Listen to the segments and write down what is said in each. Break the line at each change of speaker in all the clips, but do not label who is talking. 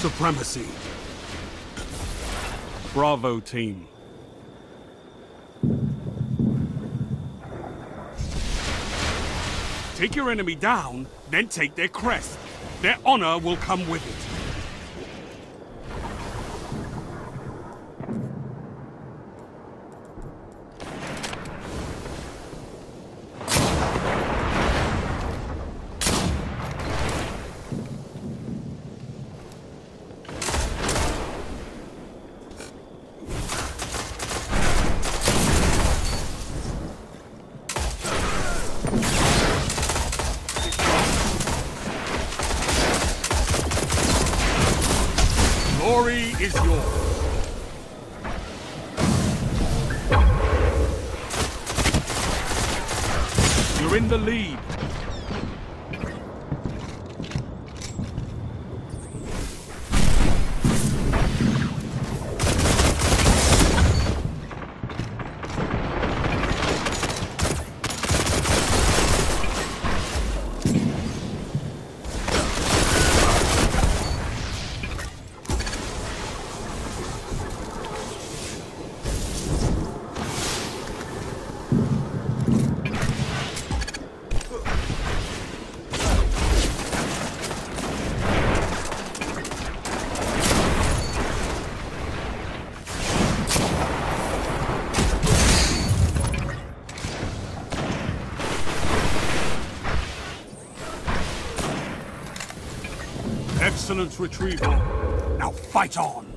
supremacy. Bravo, team. Take your enemy down, then take their crest. Their honor will come with it. Is yours. You're in the lead. Excellent retrieval. Now fight on!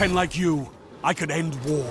Ten like you, I could end war.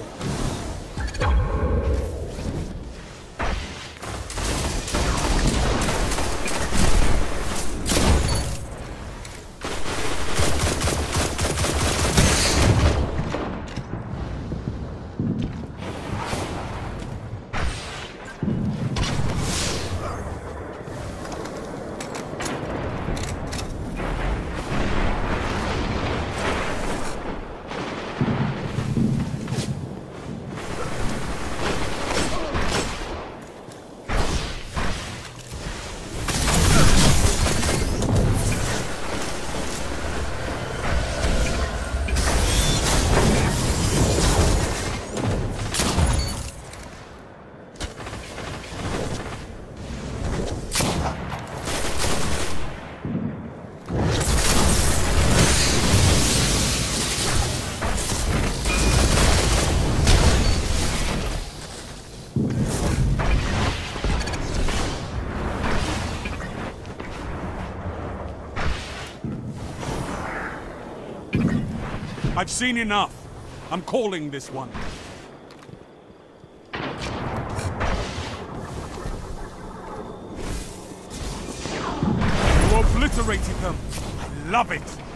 I've seen enough. I'm calling this one. You obliterated them. I love it.